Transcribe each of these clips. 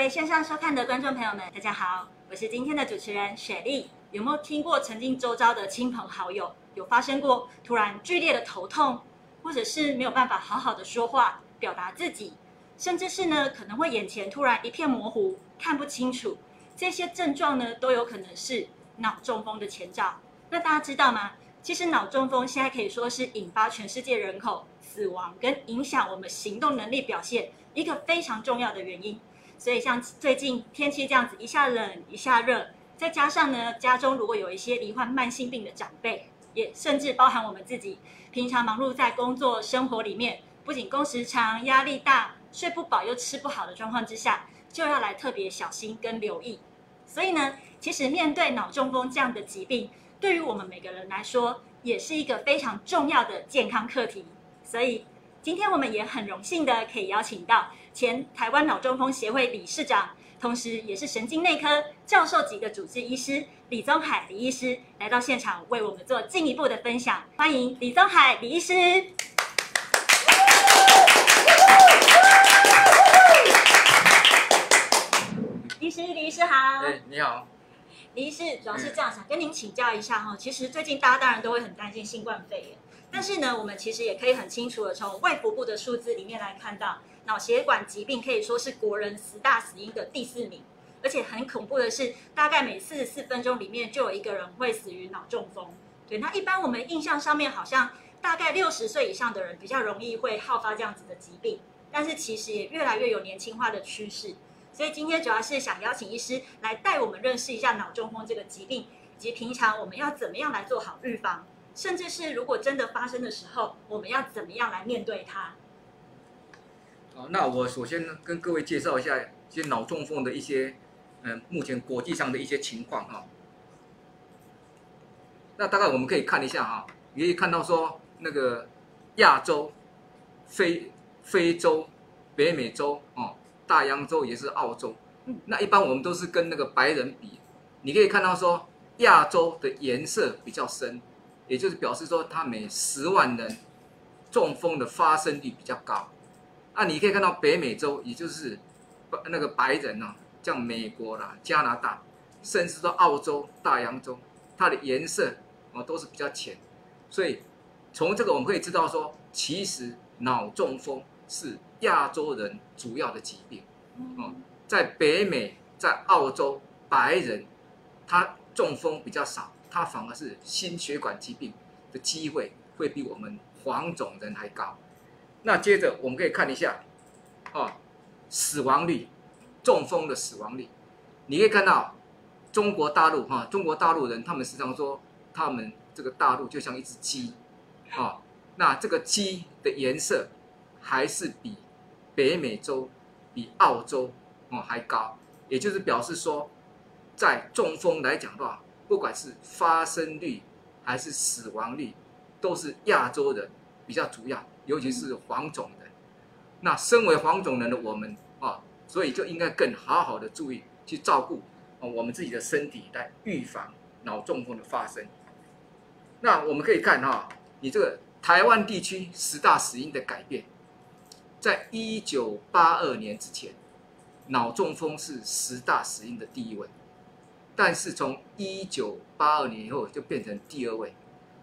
各位线上收看的观众朋友们，大家好，我是今天的主持人雪莉。有没有听过曾经周遭的亲朋好友有发生过突然剧烈的头痛，或者是没有办法好好的说话表达自己，甚至是呢可能会眼前突然一片模糊，看不清楚，这些症状呢都有可能是脑中风的前兆。那大家知道吗？其实脑中风现在可以说是引发全世界人口死亡跟影响我们行动能力表现一个非常重要的原因。所以像最近天气这样子，一下冷一下热，再加上呢，家中如果有一些罹患慢性病的长辈，也甚至包含我们自己，平常忙碌在工作生活里面，不仅工时长、压力大、睡不饱又吃不好的状况之下，就要来特别小心跟留意。所以呢，其实面对脑中风这样的疾病，对于我们每个人来说，也是一个非常重要的健康课题。所以今天我们也很荣幸的可以邀请到。前台湾脑中风协会理事长，同时也是神经内科教授级的主治医师李宗海李医师来到现场为我们做进一步的分享。欢迎李宗海李医师。医师李医师好。哎，你好。李医师主要是这样想跟您请教一下哈，其实最近大家当然都会很担心新冠肺炎，但是呢，我们其实也可以很清楚的从卫福部的数字里面来看到。脑血管疾病可以说是国人十大死因的第四名，而且很恐怖的是，大概每四十四分钟里面就有一个人会死于脑中风。对，那一般我们印象上面好像大概六十岁以上的人比较容易会好发这样子的疾病，但是其实也越来越有年轻化的趋势。所以今天主要是想邀请医师来带我们认识一下脑中风这个疾病，以及平常我们要怎么样来做好预防，甚至是如果真的发生的时候，我们要怎么样来面对它。那我首先呢，跟各位介绍一下一些脑中风的一些，嗯，目前国际上的一些情况哈。那大概我们可以看一下哈，你可以看到说那个亚洲、非非洲、北美洲哦，大洋洲也是澳洲。那一般我们都是跟那个白人比，你可以看到说亚洲的颜色比较深，也就是表示说它每十万人中风的发生率比较高。那你可以看到北美洲，也就是那个白人呢，像美国啦、加拿大，甚至说澳洲、大洋洲，它的颜色啊都是比较浅。所以从这个我们可以知道说，其实脑中风是亚洲人主要的疾病。哦，在北美、在澳洲，白人他中风比较少，他反而是心血管疾病的机会会比我们黄种人还高。那接着我们可以看一下，啊，死亡率，中风的死亡率，你可以看到中国大陆哈，中国大陆人他们时常说，他们这个大陆就像一只鸡，啊，那这个鸡的颜色还是比北美洲、比澳洲哦还高，也就是表示说，在中风来讲的话，不管是发生率还是死亡率，都是亚洲人比较主要。尤其是黄种人，那身为黄种人的我们啊，所以就应该更好好的注意去照顾啊我们自己的身体，来预防脑中风的发生。那我们可以看哈，你这个台湾地区十大死因的改变，在一九八二年之前，脑中风是十大死因的第一位，但是从一九八二年以后就变成第二位，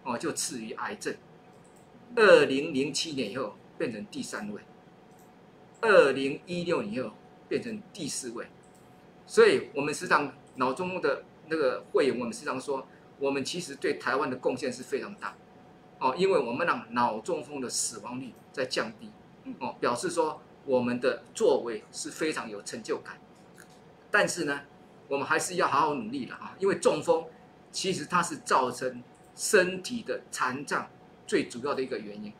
哦，就次于癌症。二零零七年以后变成第三位，二零一六年以后变成第四位，所以我们时常脑中风的那个会员，我们时常说，我们其实对台湾的贡献是非常大，哦，因为我们让脑中风的死亡率在降低，哦，表示说我们的作为是非常有成就感，但是呢，我们还是要好好努力了啊，因为中风其实它是造成身体的残障。最主要的一个原因，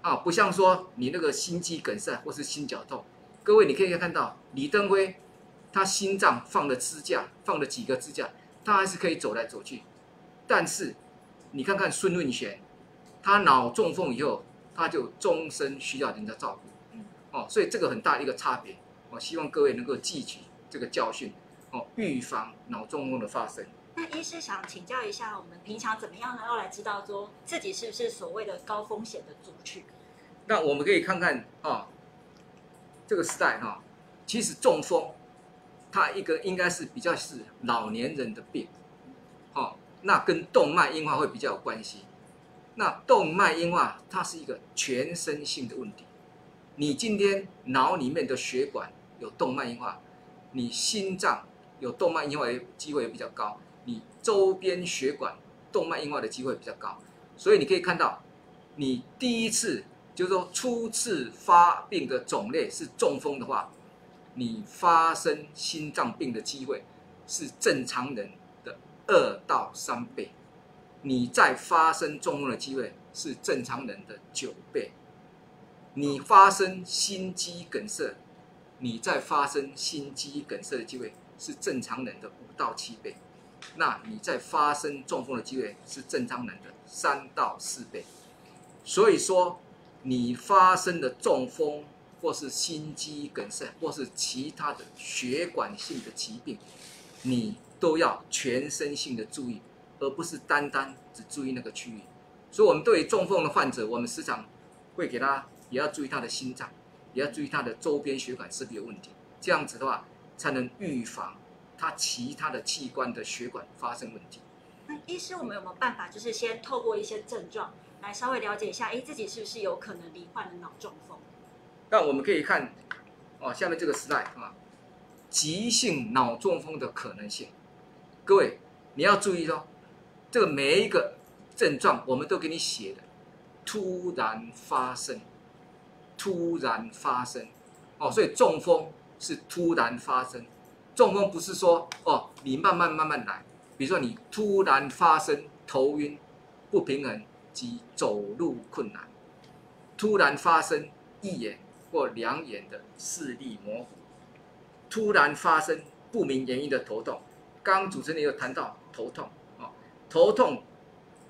啊，不像说你那个心肌梗塞或是心绞痛，各位你可以看到李登辉，他心脏放了支架，放了几个支架，他还是可以走来走去。但是你看看孙运璇，他脑中风以后，他就终身需要人家照顾，哦，所以这个很大的一个差别。我希望各位能够记取这个教训，哦，预防脑中风的发生。那医师想请教一下，我们平常怎么样呢？要来知道说自己是不是所谓的高风险的族群？那我们可以看看啊，这个时代哈，其实中风，它一个应该是比较是老年人的病，哦，那跟动脉硬化会比较有关系。那动脉硬化它是一个全身性的问题，你今天脑里面的血管有动脉硬化，你心脏有动脉硬化的机会也比较高，你周边血管动脉硬化的机会比较高，所以你可以看到，你第一次就是说初次发病的种类是中风的话，你发生心脏病的机会是正常人的二到三倍。你再发生中风的机会是正常人的九倍，你发生心肌梗塞，你再发生心肌梗塞的机会是正常人的五到七倍，那你再发生中风的机会是正常人的三到四倍。所以说，你发生的中风或是心肌梗塞或是其他的血管性的疾病，你都要全身性的注意。而不是单单只注意那个区域，所以，我们对于中风的患者，我们时常会给他也要注意他的心脏，也要注意他的周边血管是不是有问题。这样子的话，才能预防他其他的器官的血管发生问题。那医师，我们有没有办法，就是先透过一些症状来稍微了解一下，哎，自己是不是有可能罹患了脑中风？那我们可以看哦，下面这个时代啊，急性脑中风的可能性。各位，你要注意哦。这个每一个症状，我们都给你写的，突然发生，突然发生，哦，所以中风是突然发生，中风不是说哦，你慢慢慢慢来，比如说你突然发生头晕、不平衡及走路困难，突然发生一眼或两眼的视力模糊，突然发生不明原因的头痛，刚主持人有谈到头痛哦。头痛，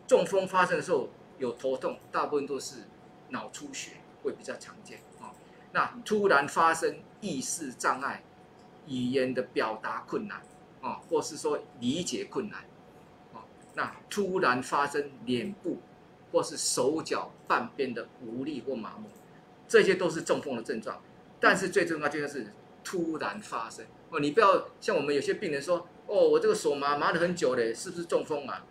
中风发生的时候有头痛，大部分都是脑出血会比较常见啊。那突然发生意识障碍、语言的表达困难啊，或是说理解困难啊，那突然发生脸部或是手脚半边的无力或麻木，这些都是中风的症状。但是最重要就是突然发生哦，你不要像我们有些病人说哦，我这个手麻麻了很久嘞，是不是中风啊？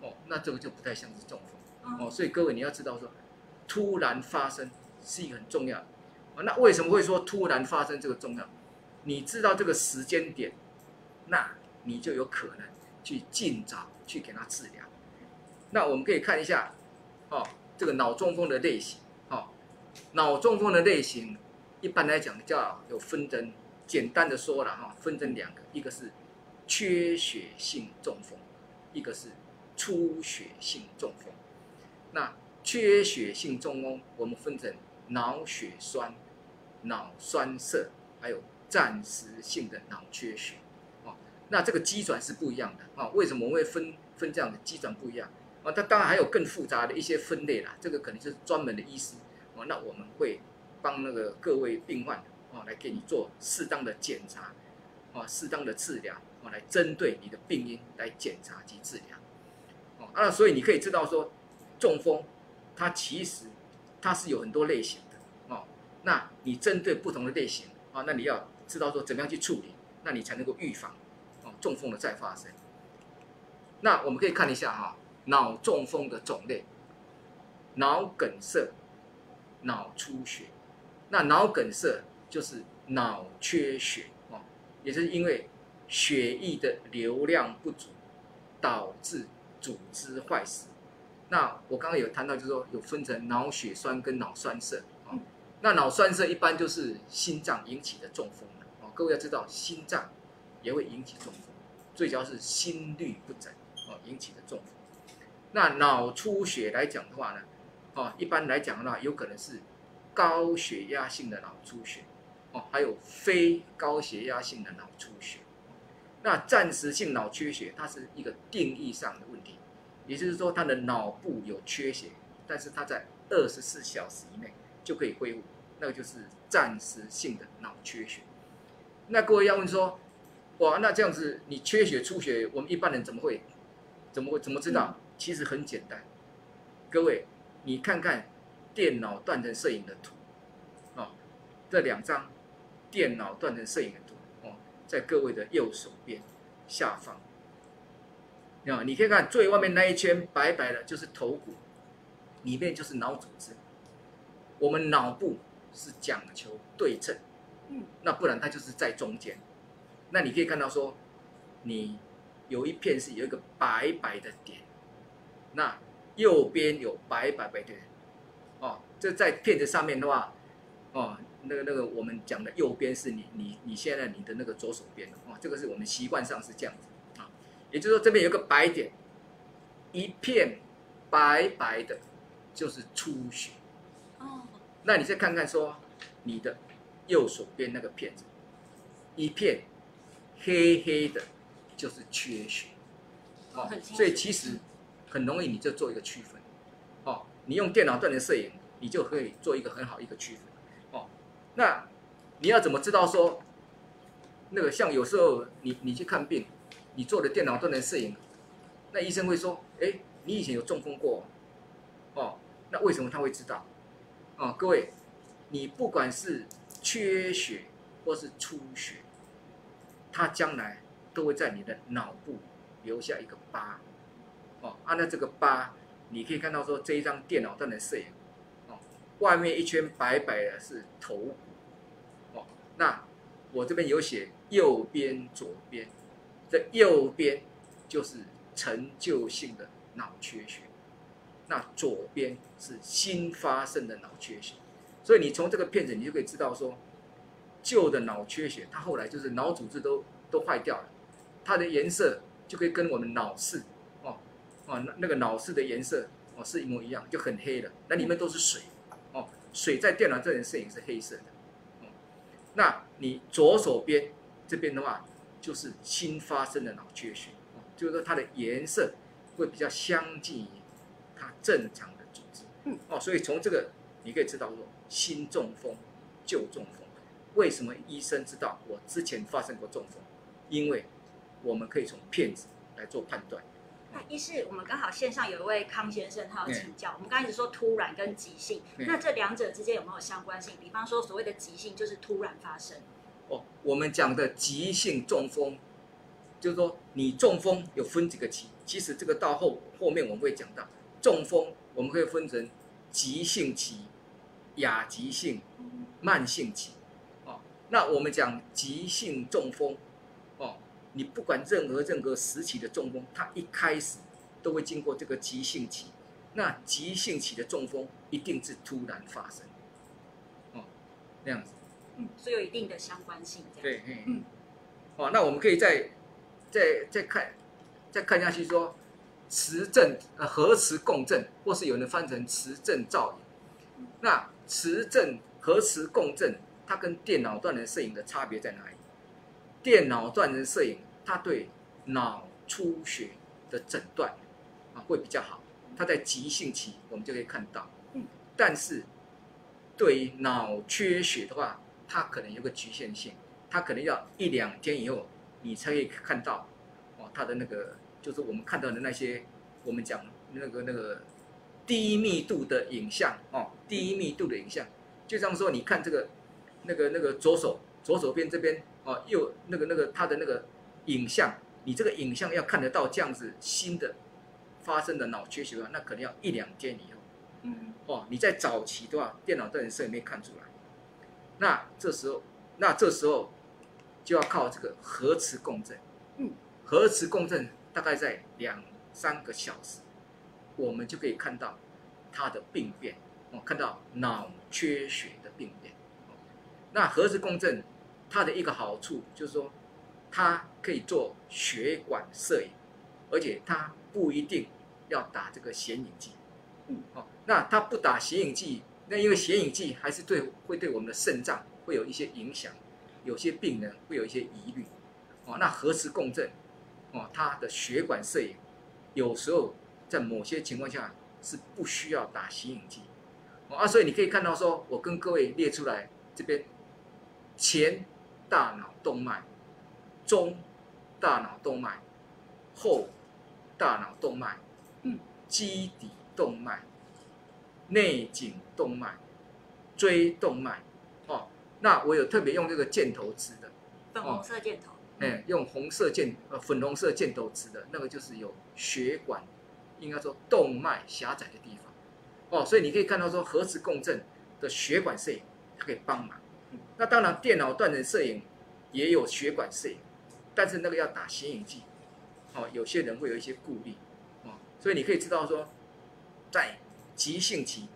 哦，那这个就不太像是中风哦，所以各位你要知道说，突然发生是一个很重要啊。那为什么会说突然发生这个重要？你知道这个时间点，那你就有可能去尽早去给他治疗。那我们可以看一下哦，这个脑中风的类型哦，脑中风的类型一般来讲叫有分成，简单的说了哈，分成两个，一个是缺血性中风，一个是。出血性中风，那缺血性中风我们分成脑血栓、脑栓塞，还有暂时性的脑缺血。哦，那这个机转是不一样的啊。为什么我们会分分这样的机转不一样？啊，它当然还有更复杂的一些分类啦。这个可能是专门的医师哦。那我们会帮那个各位病患哦来给你做适当的检查，啊，适当的治疗，哦，来针对你的病因来检查及治疗。哦啊，所以你可以知道说，中风它其实它是有很多类型的哦。那你针对不同的类型啊，那你要知道说怎么样去处理，那你才能够预防哦中风的再发生。那我们可以看一下哈，脑中风的种类：脑梗塞、脑出血。那脑梗塞就是脑缺血哦，也就是因为血液的流量不足导致。组织坏死，那我刚刚有谈到，就是说有分成脑血栓跟脑栓塞啊。那脑栓塞一般就是心脏引起的中风。各位要知道，心脏也会引起中风，最主要是心律不整哦引起的中风。那脑出血来讲的话呢，啊，一般来讲的话，有可能是高血压性的脑出血哦，还有非高血压性的脑出血。那暂时性脑缺血，它是一个定义上的问题，也就是说，他的脑部有缺血，但是他在二十四小时以内就可以恢复，那个就是暂时性的脑缺血。那各位要问说，哇，那这样子你缺血出血，我们一般人怎么会，怎么会怎么知道？其实很简单，各位，你看看电脑断层摄影的图，哦，这两张电脑断层摄影的图哦，在各位的右手边下方。啊，你可以看最外面那一圈白白的，就是头骨，里面就是脑组织。我们脑部是讲求对称，嗯，那不然它就是在中间。那你可以看到说，你有一片是有一个白白的点，那右边有白白白的，哦，这在片子上面的话，哦，那个那个我们讲的右边是你你你现在你的那个左手边哦，这个是我们习惯上是这样子啊。也就是说，这边有个白点，一片白白的，就是出血。哦。那你再看看说，你的右手边那个片子，一片黑黑的，就是缺血。哦。所以其实很容易，你就做一个区分。哦。你用电脑断层摄影，你就可以做一个很好一个区分。哦。那你要怎么知道说，那个像有时候你你去看病。你做的电脑断层摄影，那医生会说：“哎，你以前有中风过，哦，那为什么他会知道？哦，各位，你不管是缺血或是出血，它将来都会在你的脑部留下一个疤，哦，按照这个疤，你可以看到说这一张电脑断层摄影，哦，外面一圈白白的是头骨，哦，那我这边有写右边、左边。”这右边就是陈旧性的脑缺血，那左边是新发生的脑缺血，所以你从这个片子你就可以知道说，旧的脑缺血，它后来就是脑组织都都坏掉了，它的颜色就可以跟我们脑室哦哦那那个脑室的颜色哦是一模一样，就很黑的，那里面都是水哦，水在电脑这里摄影是黑色的，哦，那你左手边这边的话。就是新发生的脑缺血，就是说它的颜色会比较相近于它正常的组织。嗯，哦，所以从这个你可以知道说，新中风、旧中风，为什么医生知道我之前发生过中风？因为我们可以从片子来做判断。那医师，我们刚好线上有一位康先生，他要请教。我们刚一直说突然跟急性，那这两者之间有没有相关性？比方说所谓的急性就是突然发生。哦，我们讲的急性中风，就是说你中风有分几个期，其实这个到后后面我们会讲到，中风我们可以分成急性期、亚急性、慢性期。哦，那我们讲急性中风，哦，你不管任何任何时期的中风，它一开始都会经过这个急性期，那急性期的中风一定是突然发生，哦，那样子。所以有一定的相关性。对，嗯，哦，那我们可以再再再看再看下去，说磁振呃核磁共振，或是有人翻成磁振造影。那磁振核磁共振，它跟电脑断层摄影的差别在哪里？电脑断层摄影它对脑出血的诊断啊会比较好，它在急性期我们就可以看到。嗯，但是对于脑缺血的话，它可能有个局限性，它可能要一两天以后，你才可以看到，哦，它的那个就是我们看到的那些，我们讲那个那个低密度的影像，哦，低密度的影像，就像说你看这个那个那个左手左手边这边，哦，右那个那个它的那个影像，你这个影像要看得到这样子新的发生的脑缺血的话，那可能要一两天以后，嗯，哦，你在早期的话，电脑断层摄影没看出来。那这时候，那这时候就要靠这个核磁共振。嗯，核磁共振大概在两三个小时，我们就可以看到它的病变。哦，看到脑缺血的病变。那核磁共振它的一个好处就是说，它可以做血管摄影，而且它不一定要打这个显影剂。嗯，哦，那它不打显影剂。那因为显影剂还是对会对我们的肾脏会有一些影响，有些病人会有一些疑虑，哦，那核磁共振，哦，它的血管摄影，有时候在某些情况下是不需要打吸引剂，哦啊，所以你可以看到说，我跟各位列出来这边，前大脑动脉，中大脑动脉，后大脑动脉，嗯，基底动脉。内颈动脉、椎动脉，哦，那我有特别用这个箭头指的，粉红色箭头，哎，用红色箭呃粉红色箭头指的那个就是有血管，应该说动脉狭窄的地方。哦，所以你可以看到说核磁共振的血管摄影，它可以帮忙。那当然电脑断层摄影也有血管摄影，但是那个要打显影剂，哦，有些人会有一些顾虑，哦，所以你可以知道说，在急性期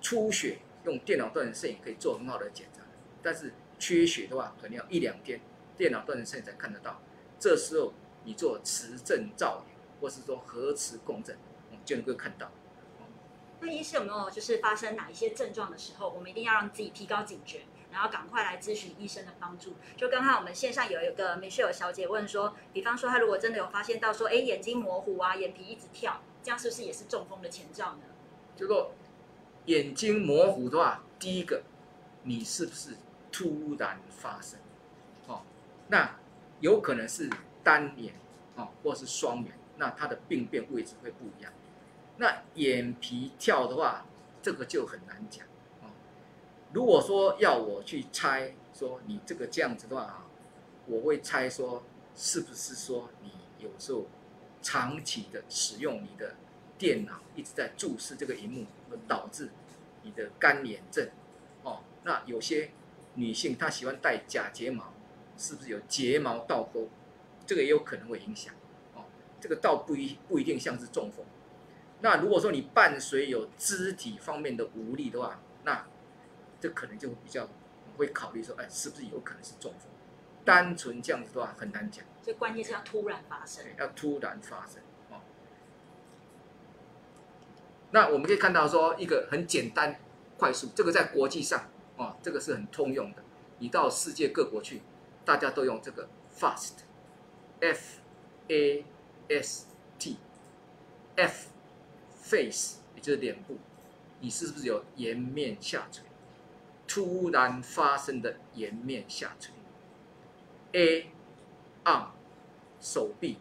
出血用电脑断层摄影可以做很好的检查，但是缺血的话可能要一两天电脑断层摄影才看得到。这时候你做磁振造影或是说核磁共振，就能够看到。那医师有没有就是发生哪一些症状的时候，我们一定要让自己提高警觉，然后赶快来咨询医生的帮助？就刚刚我们线上有一个 Michelle 小姐问说，比方说她如果真的有发现到说，哎，眼睛模糊啊，眼皮一直跳，这样是不是也是中风的前兆呢？就说眼睛模糊的话，第一个，你是不是突然发生？哦，那有可能是单眼哦，或是双眼，那它的病变位置会不一样。那眼皮跳的话，这个就很难讲啊。如果说要我去猜，说你这个这样子的话啊，我会猜说，是不是说你有时候长期的使用你的电脑，一直在注视这个荧幕，而导致你的干眼症哦。那有些女性她喜欢戴假睫毛，是不是有睫毛倒钩？这个也有可能会影响哦。这个倒不一不一定像是中风。那如果说你伴随有肢体方面的无力的话，那这可能就比较会考虑说，哎，是不是有可能是中风？单纯这样子的话很难讲。所以关键是要突然发生。要突然发生哦。那我们可以看到说一个很简单、快速，这个在国际上哦，这个是很通用的。你到世界各国去，大家都用这个 fast，f a s t，f。face 也就是脸部，你是不是有颜面下垂？突然发生的颜面下垂。A arm 手臂，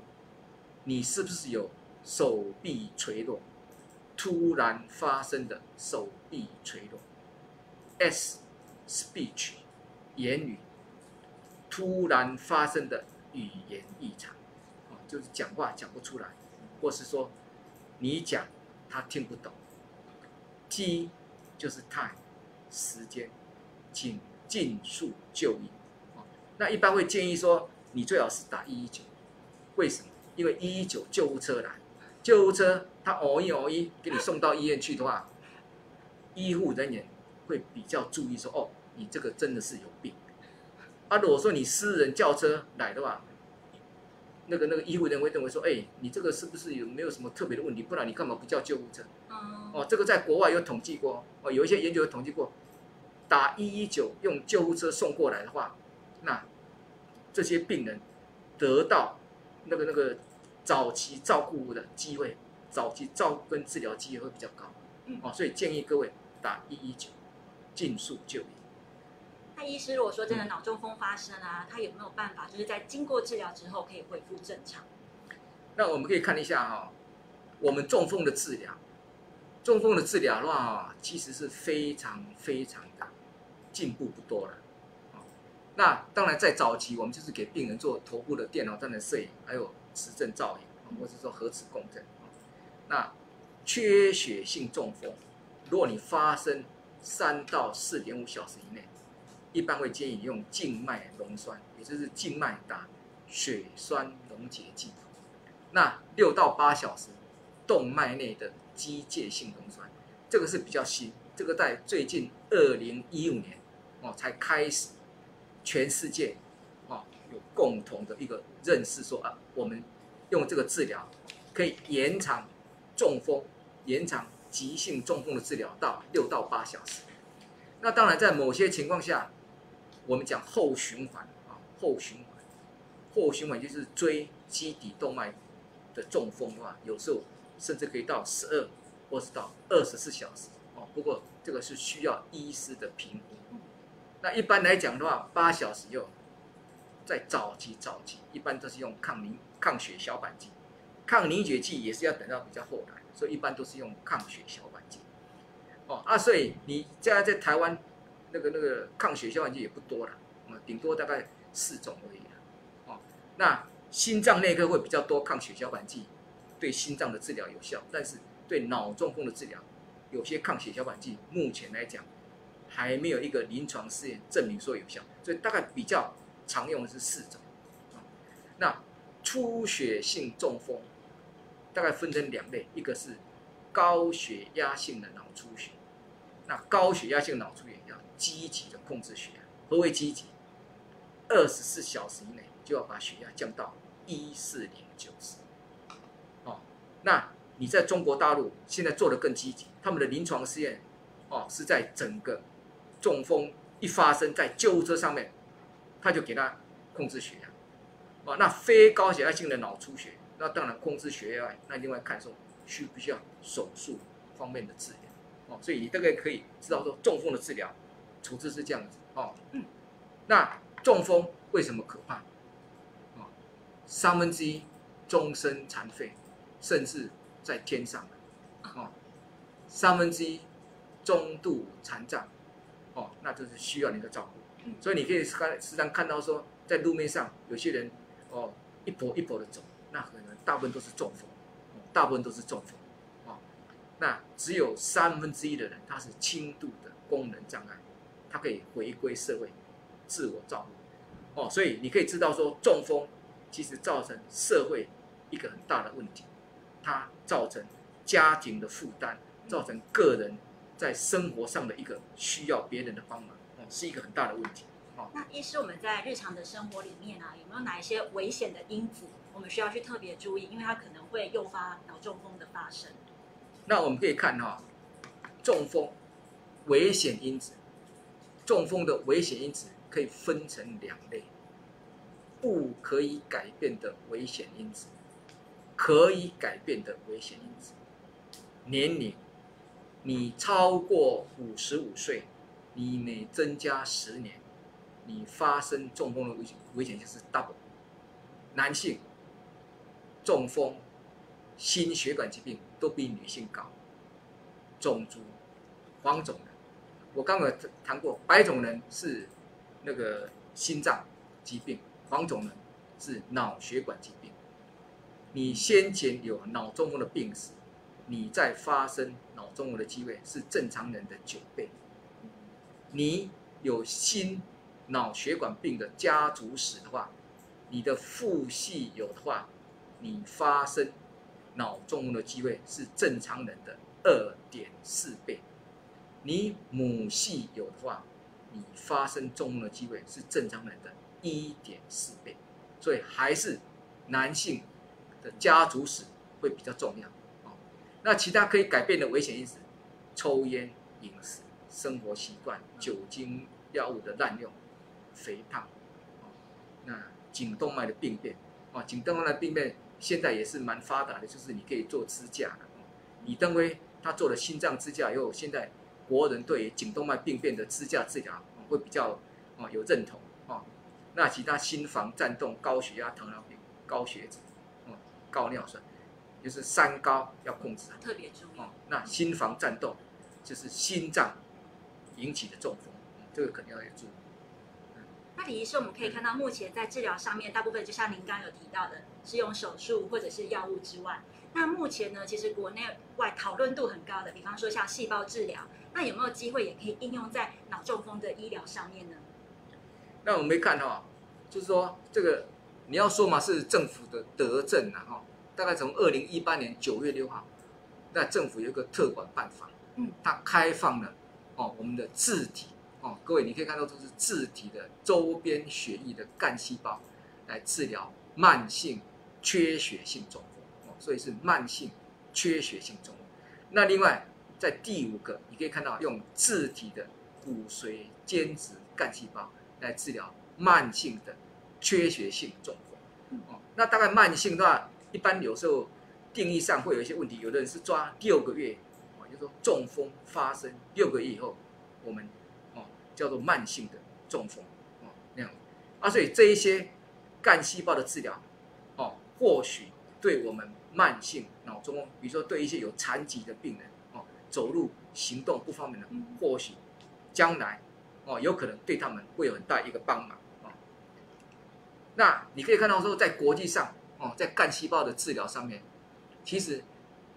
你是不是有手臂垂落？突然发生的手臂垂落。S speech 言语，突然发生的语言异常，啊，就是讲话讲不出来，或是说你讲。他听不懂，T 就是 time 时间，请尽速就医。那一般会建议说，你最好是打一一九。为什么？因为一一九救护车来，救护车他偶一偶一给你送到医院去的话，医护人员会比较注意说，哦，你这个真的是有病。啊，如果说你私人轿车来的话，那个那个医护人员会认为说，哎，你这个是不是有没有什么特别的问题？不然你干嘛不叫救护车？哦，这个在国外有统计过，哦，有一些研究有统计过，打一一九用救护车送过来的话，那这些病人得到那个那个早期照顾的机会，早期照顾跟治疗机会会比较高。哦，所以建议各位打一一九，尽速就医。那医师如果说真的脑中风发生啊，他有没有办法，就是在经过治疗之后可以恢复正常？那我们可以看一下哈，我们中风的治疗，中风的治疗的话，其实是非常非常的进步不多了。那当然在早期，我们就是给病人做头部的电脑上的摄影，还有磁振造影，或者说核磁共振。那缺血性中风，如果你发生三到四点五小时以内。一般会建议用静脉溶栓，也就是静脉打血栓溶解剂。那六到八小时动脉内的机械性溶栓，这个是比较新，这个在最近二零一五年哦才开始，全世界哦有共同的一个认识，说啊，我们用这个治疗可以延长中风、延长急性中风的治疗到六到八小时。那当然，在某些情况下。我们讲后循环啊，后循环，后循环就是椎基底动脉的中风的话，有时候甚至可以到十二或是到二十四小时哦。不过这个是需要医师的评估。那一般来讲的话，八小时又在早期早期，一般都是用抗凝抗血小板剂，抗凝血剂也是要等到比较后来，所以一般都是用抗血小板剂。哦啊，所以你现在在台湾。那个那个抗血小板剂也不多了，啊，顶多大概四种而已了，哦，那心脏内科会比较多抗血小板剂，对心脏的治疗有效，但是对脑中风的治疗，有些抗血小板剂目前来讲还没有一个临床试验证明说有效，所以大概比较常用的是四种，啊，那出血性中风大概分成两类，一个是高血压性的脑出血。那高血压性脑出血积极的控制血压，何为积极？二十四小时以内就要把血压降到一四零九十。哦，那你在中国大陆现在做的更积极，他们的临床试验，哦，是在整个中风一发生在救护车上面，他就给他控制血压。哦，那非高血压性的脑出血，那当然控制血压，那另外看说需不需要手术方面的治疗。哦，所以你大概可以知道说中风的治疗处置是这样子哦。嗯。那中风为什么可怕？哦，三分之一终身残废，甚至在天上哦，三分之一中度残障，哦，那就是需要你的照顾。所以你可以看时常看到说，在路面上有些人哦一跛一跛的走，那可能大部分都是中风，大部分都是中风。那只有三分之一的人，他是轻度的功能障碍，他可以回归社会，自我照顾。哦，所以你可以知道说，中风其实造成社会一个很大的问题，它造成家庭的负担，造成个人在生活上的一个需要别人的帮忙，哦，是一个很大的问题。哦，那医师，我们在日常的生活里面啊，有没有哪一些危险的因子，我们需要去特别注意，因为它可能会诱发脑中风的发生？那我们可以看哈，中风危险因子，中风的危险因子可以分成两类，不可以改变的危险因子，可以改变的危险因子。年龄，你超过五十五岁，你每增加十年，你发生中风的危险危险性是 double。男性中风。心血管疾病都比女性高，种族黄种人，我刚刚谈过，白种人是那个心脏疾病，黄种人是脑血管疾病。你先前有脑中风的病史，你再发生脑中风的机会是正常人的九倍。你有心脑血管病的家族史的话，你的父系有的话，你发生。脑中风的机会是正常人的二点四倍，你母系有的话，你发生中风的机会是正常人的一点四倍，所以还是男性的家族史会比较重要哦。那其他可以改变的危险因子，抽烟、饮食、生活习惯、酒精药物的滥用、肥胖，哦那颈动脉的病变，啊，颈动脉的病变。现在也是蛮发达的，就是你可以做支架的。李登辉他做了心脏支架以后，现在国人对颈动脉病变的支架治疗会比较哦有认同哦。那其他心房颤动、高血压、糖尿病、高血脂、哦高尿酸，就是三高要控制，特别注意。那心房颤动就是心脏引起的中风，这个肯定要注意。那李医生，我们可以看到，目前在治疗上面，大部分就像您刚刚有提到的，是用手术或者是药物之外。那目前呢，其实国内外讨论度很高的，比方说像细胞治疗，那有没有机会也可以应用在脑中风的医疗上面呢？那我们看哈，就是说这个你要说嘛，是政府的德政啊哈。大概从二零一八年九月六号，那政府有一个特管办法，嗯，它开放了哦，我们的自体。哦，各位，你可以看到，这是自体的周边血液的干细胞来治疗慢性缺血性中所以是慢性缺血性中风。那另外，在第五个，你可以看到用自体的骨髓间质干细胞来治疗慢性的缺血性中风。哦，那大概慢性的话，一般有时候定义上会有一些问题，有的人是抓六个月，哦，就说中风发生六个月以后，我们哦。叫做慢性的中风，哦，那样，啊，所以这一些干细胞的治疗，哦，或许对我们慢性脑中风，比如说对一些有残疾的病人，哦，走路行动不方便的，或许将来，哦，哦，有可能对他们会有很大一个帮忙哦。那你可以看到说，在国际上哦，在干细胞的治疗上面，其实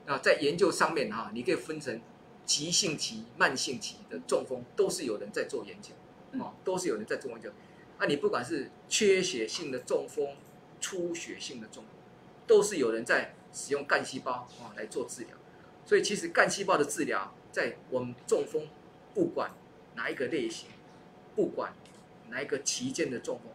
啊，在研究上面哈，你可以分成急性期、慢性期的中风，都是有人在做研究哦，都是有人在做研究。那你不管是缺血性的中风、出血性的中风，都是有人在使用干细胞啊来做治疗。所以其实干细胞的治疗，在我们中风，不管哪一个类型，不管哪一个期间的中风，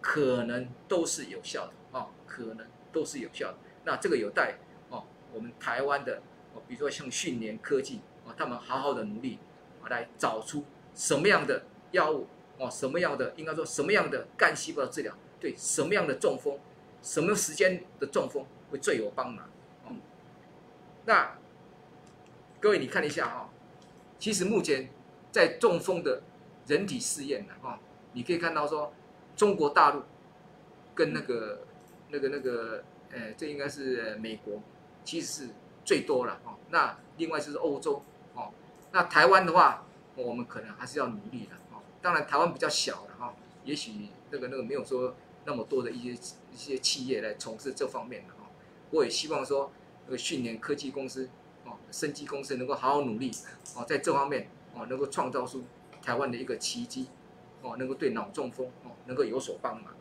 可能都是有效的啊，可能都是有效的。那这个有待哦，我们台湾的哦，比如说像训练科技啊，他们好好的努力啊，来找出什么样的药物。哦，什么样的应该说什么样的干细胞治疗对什么样的中风，什么时间的中风会最有帮忙？哦，那各位你看一下哈，其实目前在中风的人体试验呢，哈，你可以看到说中国大陆跟那个那个那个，呃，这应该是美国，其实是最多了哈。那另外就是欧洲，哦，那台湾的话，我们可能还是要努力的。哦当然，台湾比较小了哈，也许那个那个没有说那么多的一些一些企业来从事这方面的。我也希望说，那个训练科技公司哦，生技公司能够好好努力哦，在这方面哦，能够创造出台湾的一个奇迹哦，能够对脑中风哦能够有所帮忙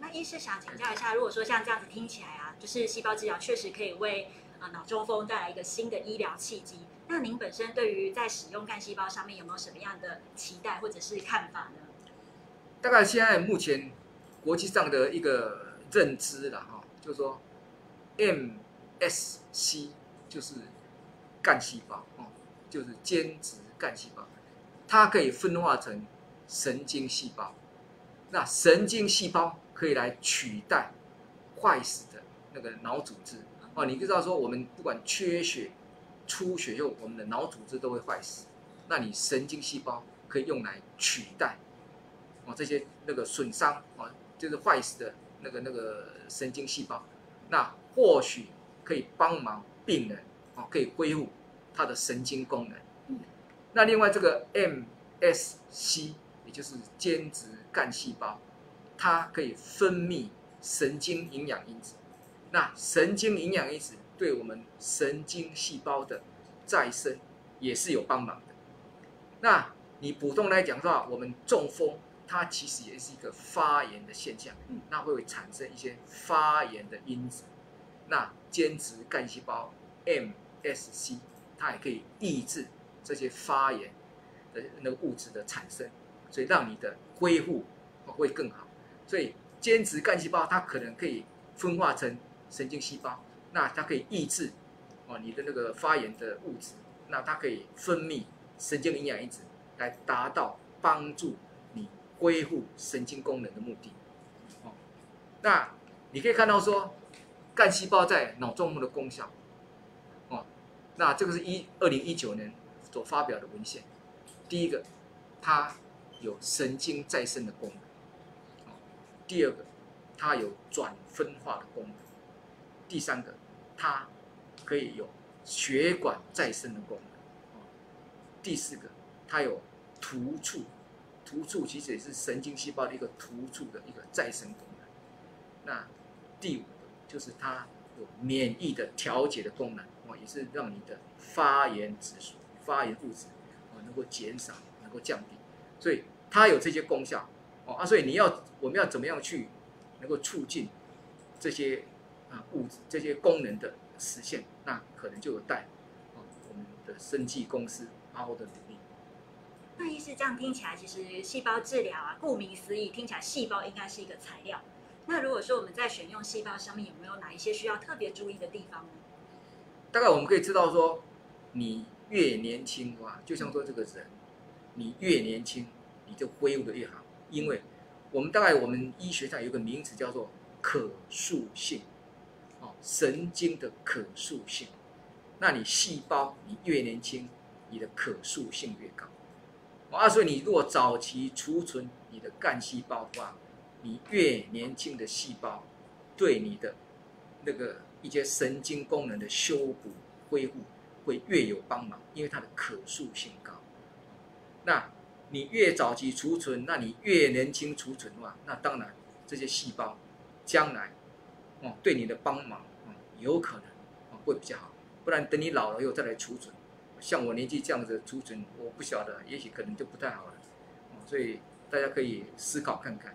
那医师想请教一下，如果说像这样子听起来啊，就是细胞治疗确实可以为啊脑中风带来一个新的医疗契机。那您本身对于在使用干细胞上面有没有什么样的期待或者是看法呢？大概现在目前国际上的一个认知了哈，就是说 MSC 就是干细胞哦，就是间质干细胞，它可以分化成神经细胞，那神经细胞可以来取代坏死的那个脑组织哦。你就知道说我们不管缺血。出血后，我们的脑组织都会坏死，那你神经细胞可以用来取代哦这些那个损伤啊，就是坏死的那个那个神经细胞，那或许可以帮忙病人哦，可以恢复他的神经功能。那另外这个 MSC 也就是间质干细胞，它可以分泌神经营养因子，那神经营养因子。对我们神经细胞的再生也是有帮忙的。那你普通来讲的话，我们中风它其实也是一个发炎的现象，嗯那会产生一些发炎的因子。那间质干细胞 MSC 它也可以抑制这些发炎的那个物质的产生，所以让你的恢复会更好。所以间质干细胞它可能可以分化成神经细胞。那它可以抑制哦你的那个发炎的物质，那它可以分泌神经营养因子，来达到帮助你恢复神经功能的目的。哦，那你可以看到说，干细胞在脑中风的功效，哦，那这个是一二零一九年所发表的文献。第一个，它有神经再生的功能；哦，第二个，它有转分化的功能；第三个。它可以有血管再生的功能，第四个，它有突触，突触其实也是神经细胞的一个突触的一个再生功能。那第五个就是它有免疫的调节的功能，哦，也是让你的发炎指数、发炎物质哦能够减少、能够降低。所以它有这些功效，哦啊，所以你要我们要怎么样去能够促进这些啊？物质这些功能的实现，那可能就有待啊我们的生技公司好好的努力。那意思这样听起来，其实细胞治疗啊，顾名思义，听起来细胞应该是一个材料。那如果说我们在选用细胞上面，有没有哪一些需要特别注意的地方呢？大概我们可以知道说，你越年轻哇，就像说这个人，你越年轻，你就恢复的越好，因为我们大概我们医学上有个名词叫做可塑性。哦神经的可塑性，那你细胞你越年轻，你的可塑性越高。啊，所以你如果早期储存你的干细胞的话，你越年轻的细胞，对你的那个一些神经功能的修补恢复会越有帮忙，因为它的可塑性高。那你越早期储存，那你越年轻储存的话，那当然这些细胞将来哦对你的帮忙啊有可能啊会比较好，不然等你老了以后再来储存，像我年纪这样子储存，我不晓得，也许可能就不太好了，所以大家可以思考看看。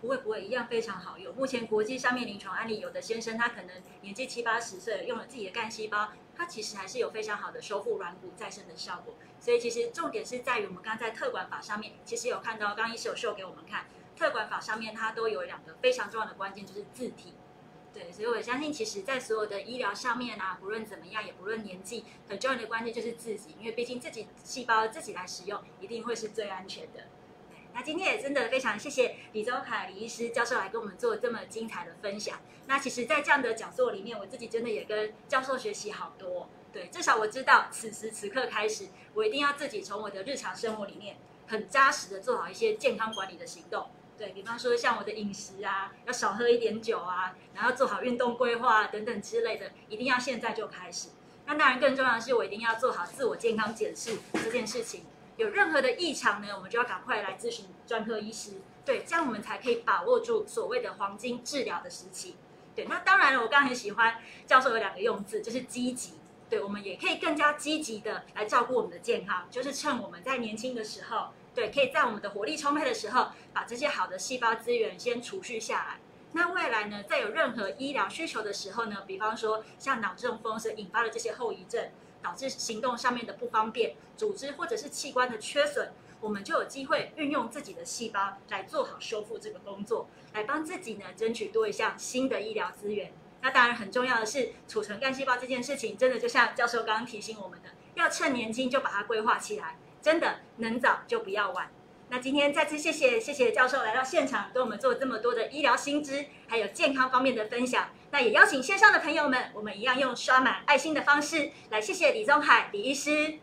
不会不会，一样非常好用。目前国际上面临床案例，有的先生他可能年纪七八十岁，用了自己的干细胞，他其实还是有非常好的修复软骨再生的效果。所以其实重点是在于我们刚刚在特管法上面，其实有看到，刚刚医师有秀给我们看，特管法上面它都有两个非常重要的关键，就是字体。对，所以我相信，其实在所有的医疗上面啊，不论怎么样，也不论年纪，很重要的关键就是自己，因为毕竟自己细胞自己来使用，一定会是最安全的。那今天也真的非常谢谢李宗凯李医师教授来跟我们做这么精彩的分享。那其实，在这样的讲座里面，我自己真的也跟教授学习好多。对，至少我知道此时此刻开始，我一定要自己从我的日常生活里面很扎实的做好一些健康管理的行动。对比方说，像我的饮食啊，要少喝一点酒啊，然后做好运动规划等等之类的，一定要现在就开始。那当然，更重要的是，我一定要做好自我健康检视这件事情。有任何的异常呢，我们就要赶快来咨询专科医师，对，这样我们才可以把握住所谓的黄金治疗的时期。对，那当然了，我刚刚很喜欢教授有两个用字，就是积极。对，我们也可以更加积极的来照顾我们的健康，就是趁我们在年轻的时候，对，可以在我们的活力充沛的时候，把这些好的细胞资源先储蓄下来。那未来呢，在有任何医疗需求的时候呢，比方说像脑中风所引发的这些后遗症。导致行动上面的不方便，组织或者是器官的缺损，我们就有机会运用自己的细胞来做好修复这个工作，来帮自己呢争取多一项新的医疗资源。那当然很重要的是储存干细胞这件事情，真的就像教授刚刚提醒我们的，要趁年轻就把它规划起来，真的能早就不要晚。那今天再次谢谢谢谢教授来到现场，给我们做这么多的医疗新知，还有健康方面的分享。那也邀请线上的朋友们，我们一样用刷满爱心的方式来谢谢李宗海李，医师。